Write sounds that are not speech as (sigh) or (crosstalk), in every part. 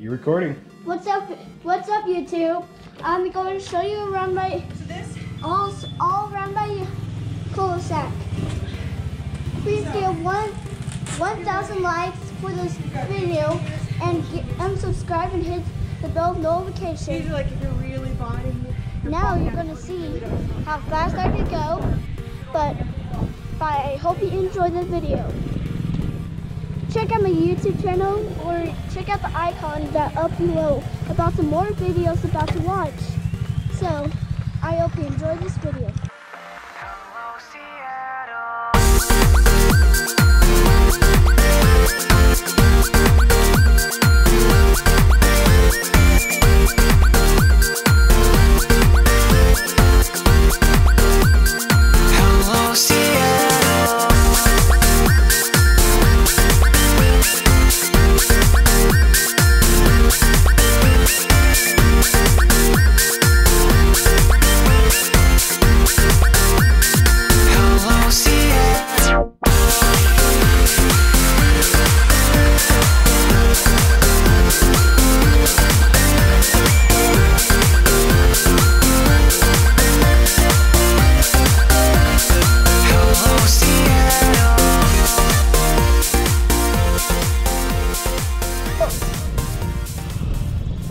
You recording? What's up? What's up, YouTube? I'm going to show you around my all all around my cul-de-sac. Please give one 1,000 likes for this video and get, and subscribe and hit the bell notification. These are like if you're really bonding. Now you're going to see how fast I can go, but I hope you enjoy the video. Check out my YouTube channel or check out the icon that up below about some more videos about to watch. So, I hope you enjoy this video.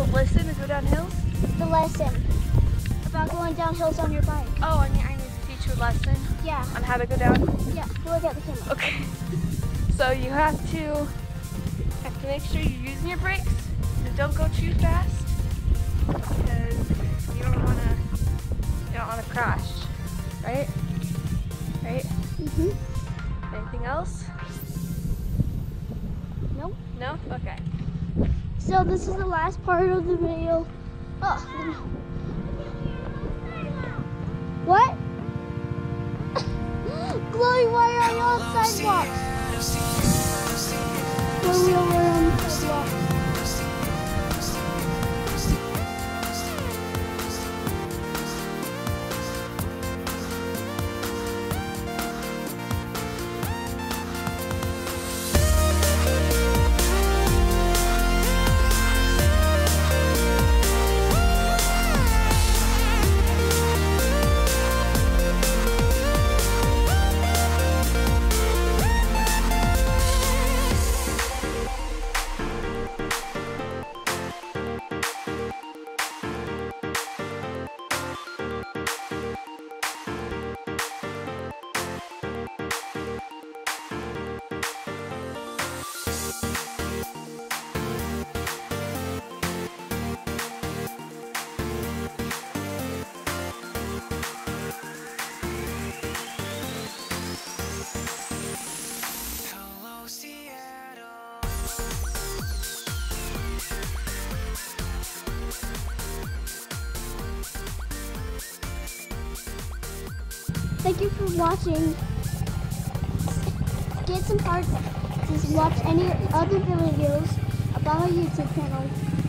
So listen to go down hills? The lesson about going down hills on your bike. Oh, I mean I need to teach you a lesson Yeah, on how to go down. yeah, look at the camera. Okay. So you have to have to make sure you're using your brakes and don't go too fast because you don't wanna you don't wanna crash. Right? Right? hmm Anything else? Nope. No? Okay. So this is the last part of the video. Oh. What? (laughs) Chloe, why are you on sidewalks? Thank you for watching. Get some parts to watch any other videos about my YouTube channel.